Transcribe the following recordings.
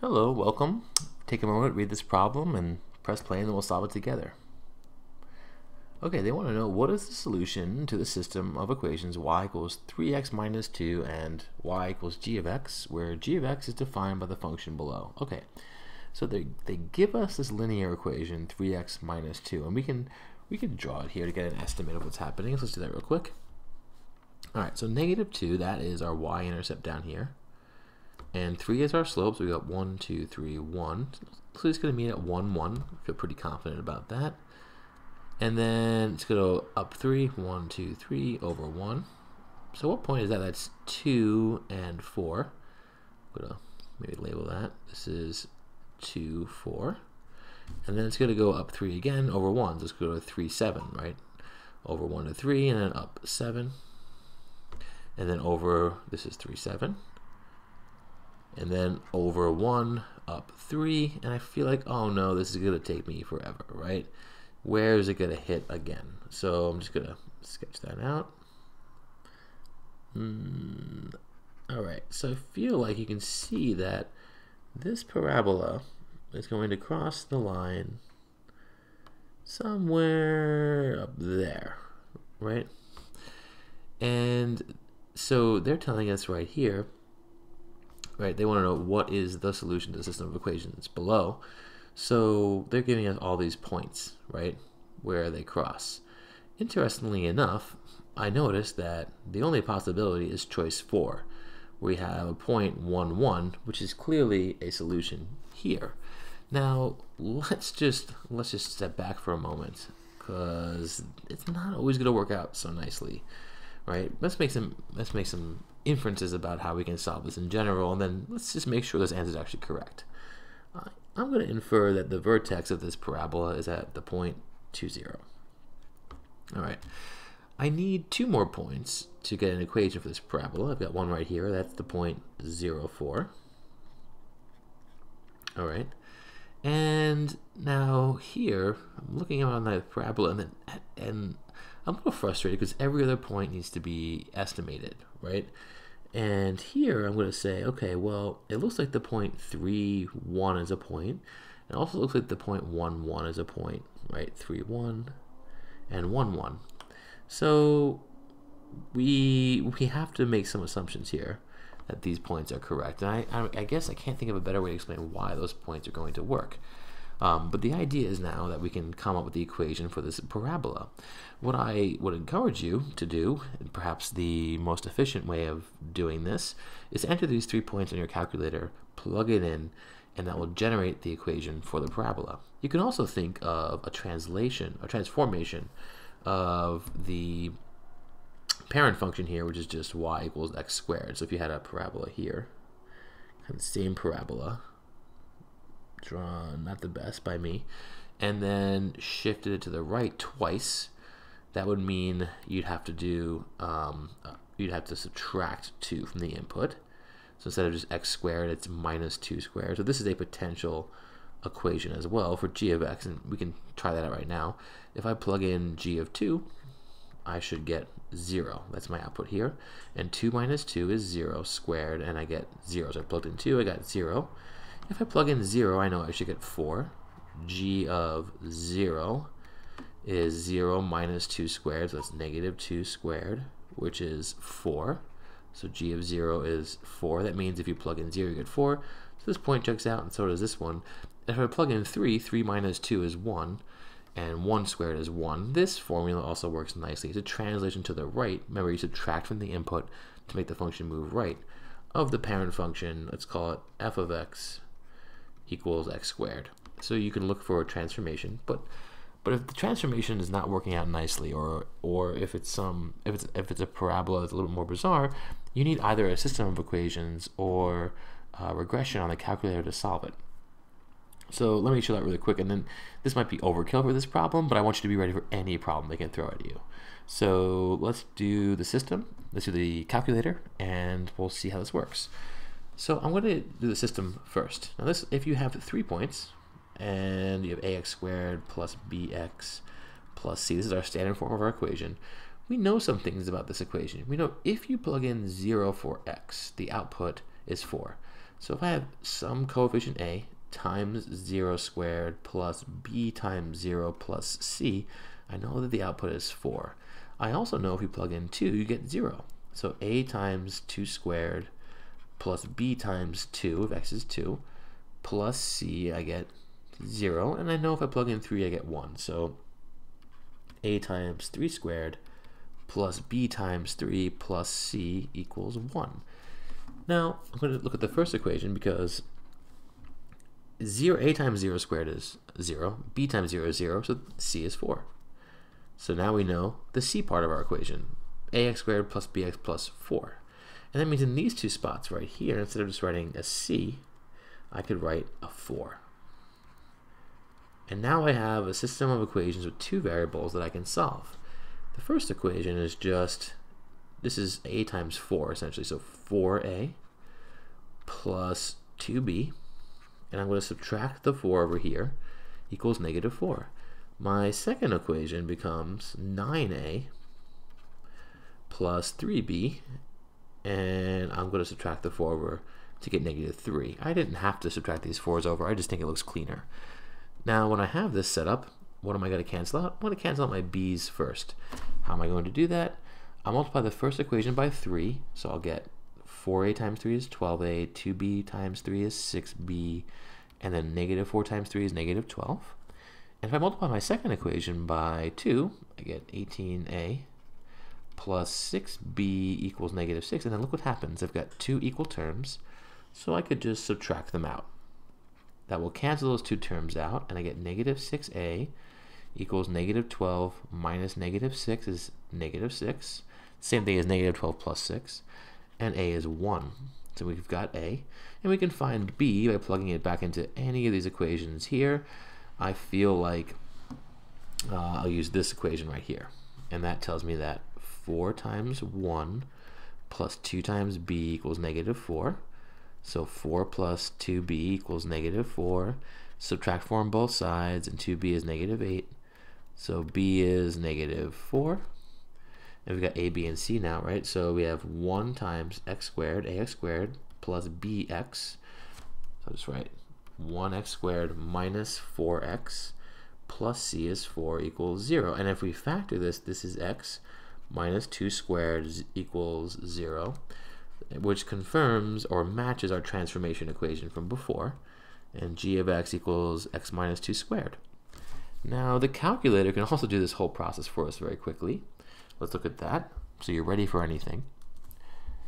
Hello, welcome. Take a moment, read this problem, and press play, and then we'll solve it together. Okay, they want to know what is the solution to the system of equations y equals 3x minus 2 and y equals g of x, where g of x is defined by the function below. Okay, so they, they give us this linear equation, 3x minus 2, and we can, we can draw it here to get an estimate of what's happening. So let's do that real quick. All right, so negative 2, that is our y-intercept down here. And 3 is our slope, so we got 1, 2, 3, 1. So it's going to meet at 1, 1. I feel pretty confident about that. And then it's going to go up 3, 1, 2, 3, over 1. So what point is that? That's 2 and 4. I'm going to maybe label that. This is 2, 4. And then it's going to go up 3 again over 1. So it's going to go to 3, 7, right? Over 1 to 3, and then up 7. And then over, this is 3, 7 and then over 1 up 3 and I feel like oh no this is to take me forever right? Where is it to hit again? So I'm just to sketch that out. Mm, alright so I feel like you can see that this parabola is going to cross the line somewhere up there right? And so they're telling us right here right? They want to know what is the solution to the system of equations below. So they're giving us all these points, right, where they cross. Interestingly enough, I noticed that the only possibility is choice 4. We have a point 1, 1, which is clearly a solution here. Now, let's just let's just step back for a moment because it's not always going to work out so nicely, right? Let's make some let's make some inferences about how we can solve this in general, and then let's just make sure this answer is actually correct. I'm going to infer that the vertex of this parabola is at the point 2, 0. All right. I need two more points to get an equation for this parabola. I've got one right here. That's the point 0, 4. All right. And now here, I'm looking on the parabola, and, and I'm a little frustrated because every other point needs to be estimated, right? And here I'm going to say, okay, well, it looks like the point 3, 1 is a point. It also looks like the point 1, 1 is a point, right? 3, 1 and 1, 1. So we, we have to make some assumptions here that these points are correct. And I, I, I guess I can't think of a better way to explain why those points are going to work. Um, but the idea is now that we can come up with the equation for this parabola. What I would encourage you to do, and perhaps the most efficient way of doing this, is enter these three points on your calculator, plug it in, and that will generate the equation for the parabola. You can also think of a translation, a transformation of the parent function here, which is just y equals x squared. So if you had a parabola here, kind of same parabola, drawn not the best by me, and then shifted it to the right twice, that would mean you'd have to do, um, you'd have to subtract 2 from the input. So instead of just x squared, it's minus 2 squared. So this is a potential equation as well for g of x, and we can try that out right now. If I plug in g of 2, I should get 0. That's my output here. And 2 minus 2 is 0 squared, and I get 0. So I plugged in 2, I got 0. If I plug in 0, I know I should get 4. g of 0 is 0 minus 2 squared, so that's negative 2 squared, which is 4. So g of 0 is 4. That means if you plug in 0, you get 4. So this point checks out, and so does this one. If I plug in 3, 3 minus 2 is 1, and 1 squared is 1. This formula also works nicely. It's a translation to the right. Remember, you subtract from the input to make the function move right. Of the parent function, let's call it f of x equals x squared. So you can look for a transformation, but but if the transformation is not working out nicely, or or if it's some if it's if it's a parabola that's a little more bizarre, you need either a system of equations or uh, regression on the calculator to solve it. So let me show that really quick, and then this might be overkill for this problem, but I want you to be ready for any problem they can throw at you. So let's do the system, let's do the calculator, and we'll see how this works. So I'm going to do the system first. Now this, if you have three points, and you have ax squared plus bx plus c, this is our standard form of our equation, we know some things about this equation. We know if you plug in 0 for x, the output is 4. So if I have some coefficient a times 0 squared plus b times 0 plus c, I know that the output is 4. I also know if you plug in 2, you get 0. So a times 2 squared plus b times 2, if x is 2, plus c, I get 0. And I know if I plug in 3, I get 1. So a times 3 squared plus b times 3 plus c equals 1. Now, I'm going to look at the first equation because 0, a times 0 squared is 0, b times 0 is 0, so c is 4. So now we know the c part of our equation, ax squared plus bx plus 4. And that means in these two spots right here, instead of just writing a c, I could write a 4. And now I have a system of equations with two variables that I can solve. The first equation is just, this is a times 4 essentially, so 4a plus 2b, and I'm going to subtract the 4 over here, equals negative 4. My second equation becomes 9a plus 3b, and I'm going to subtract the 4 over to get negative 3. I didn't have to subtract these 4's over, I just think it looks cleaner. Now, when I have this set up, what am I going to cancel out? I'm going to cancel out my b's first. How am I going to do that? I'll multiply the first equation by 3, so I'll get 4a times 3 is 12a, 2b times 3 is 6b, and then negative 4 times 3 is negative 12. And if I multiply my second equation by 2, I get 18a plus 6b equals negative 6, and then look what happens. I've got two equal terms, so I could just subtract them out. That will cancel those two terms out, and I get negative 6a equals negative 12 minus negative 6 is negative 6. Same thing as negative 12 plus 6. And a is 1. So we've got a. And we can find b by plugging it back into any of these equations here. I feel like uh, I'll use this equation right here. And that tells me that 4 times 1 plus 2 times b equals negative 4. So 4 plus 2b equals negative 4. Subtract 4 on both sides, and 2b is negative 8. So b is negative 4. And we've got a, b, and c now, right? So we have 1 times x squared, ax squared, plus bx. So I'll just write 1x squared minus 4x plus c is 4 equals 0. And if we factor this, this is x minus 2 squared equals 0 which confirms or matches our transformation equation from before. And g of x equals x minus 2 squared. Now, the calculator can also do this whole process for us very quickly. Let's look at that. So you're ready for anything.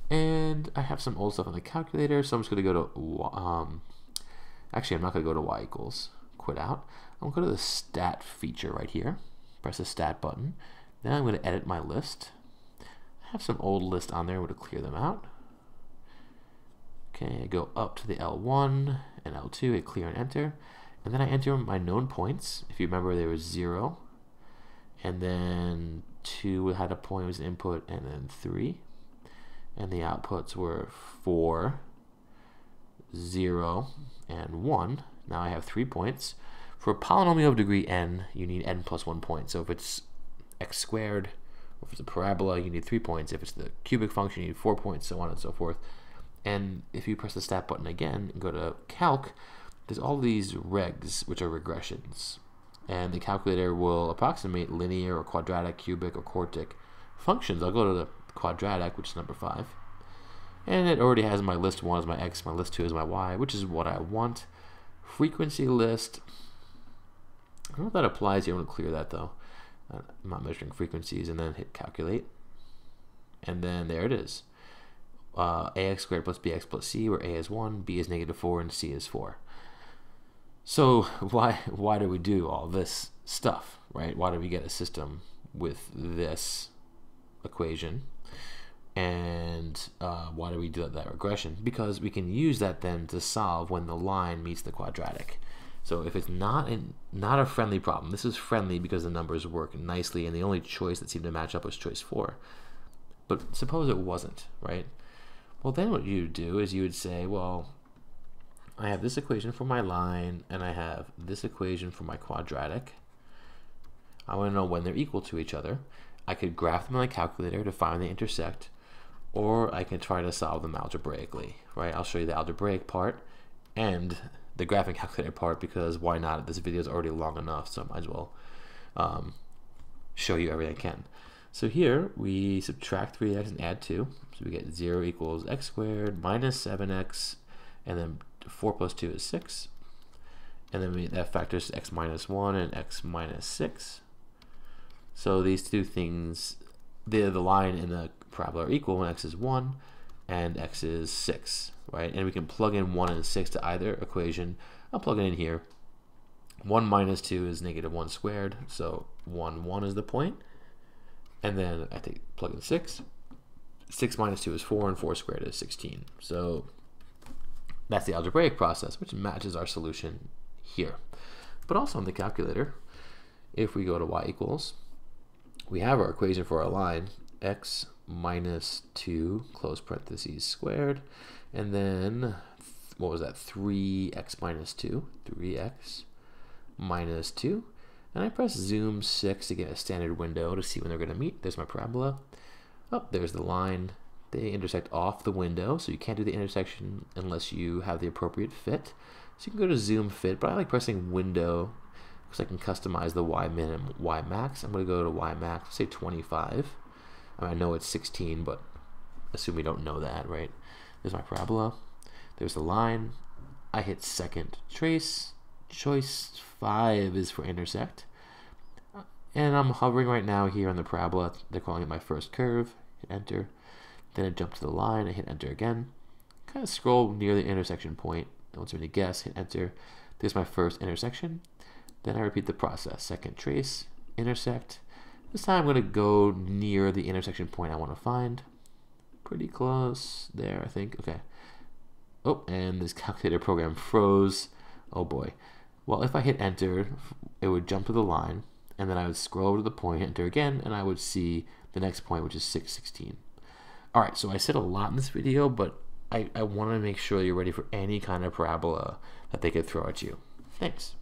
And I have some old stuff on the calculator, so I'm just going to go to, um, actually, I'm not going to go to y equals, quit out. I'm going to go to the stat feature right here, press the stat button. Then I'm going to edit my list. I have some old list on there, I'm going to clear them out. Okay, I go up to the L1 and L2, I clear and enter. And then I enter my known points. If you remember, there was 0. And then 2 had a point was input, and then 3. And the outputs were 4, 0, and 1. Now I have 3 points. For a polynomial of degree n, you need n plus 1 point. So if it's x squared, if it's a parabola, you need 3 points. If it's the cubic function, you need 4 points, so on and so forth. And if you press the stat button again and go to calc, there's all these regs, which are regressions. And the calculator will approximate linear or quadratic, cubic, or quartic functions. I'll go to the quadratic, which is number 5. And it already has my list 1 as my x, my list 2 is my y, which is what I want. Frequency list, I don't know if that applies here. I'm to clear that though. I'm not measuring frequencies and then hit calculate. And then there it is uh, ax squared plus bx plus c, where a is 1, b is negative 4, and c is 4. So why why do we do all this stuff, right? Why do we get a system with this equation? And uh, why do we do that regression? Because we can use that then to solve when the line meets the quadratic. So if it's not in, not a friendly problem, this is friendly because the numbers work nicely and the only choice that seemed to match up was choice 4. But suppose it wasn't, right? Well, then what you would do is you would say, well, I have this equation for my line, and I have this equation for my quadratic. I want to know when they're equal to each other. I could graph them on my calculator to find the intersect, or I can try to solve them algebraically, right? I'll show you the algebraic part and the graphing calculator part because why not? This video is already long enough, so I might as well um, show you everything I can. So here we subtract 3x and add 2. So we get 0 equals x squared minus 7x, and then 4 plus 2 is 6. And then we, that factors x minus 1 and x minus 6. So these two things, the, the line and the parabola are equal when x is 1 and x is 6, right? And we can plug in 1 and 6 to either equation. I'll plug it in here. 1 minus 2 is negative 1 squared, so 1, 1 is the point. And then I take plug in 6. 6 minus 2 is 4, and 4 squared is 16. So that's the algebraic process, which matches our solution here. But also on the calculator, if we go to y equals, we have our equation for our line, x minus 2, close parentheses, squared, and then, what was that, 3x minus 2, 3x minus 2, and I press zoom 6 to get a standard window to see when they're going to meet. There's my parabola. Oh, there's the line. They intersect off the window, so you can't do the intersection unless you have the appropriate fit. So you can go to zoom fit, but I like pressing window because I can customize the y min and y max. I'm going to go to y max, say 25. I, mean, I know it's 16, but assume we don't know that, right? There's my parabola. There's the line. I hit second trace. Choice 5 is for intersect. And I'm hovering right now here on the parabola. They're calling it my first curve. Hit enter. Then I jump to the line. I hit enter again. Kind of scroll near the intersection point. I'm going to guess, hit enter. There's my first intersection. Then I repeat the process. Second trace, intersect. This time I'm going to go near the intersection point I want to find. Pretty close there, I think. Okay. Oh, and this calculator program froze. Oh boy. Well, if I hit enter, it would jump to the line, and then I would scroll over to the point, enter again, and I would see the next point, which is 616. All right, so I said a lot in this video, but I, I want to make sure you're ready for any kind of parabola that they could throw at you. Thanks.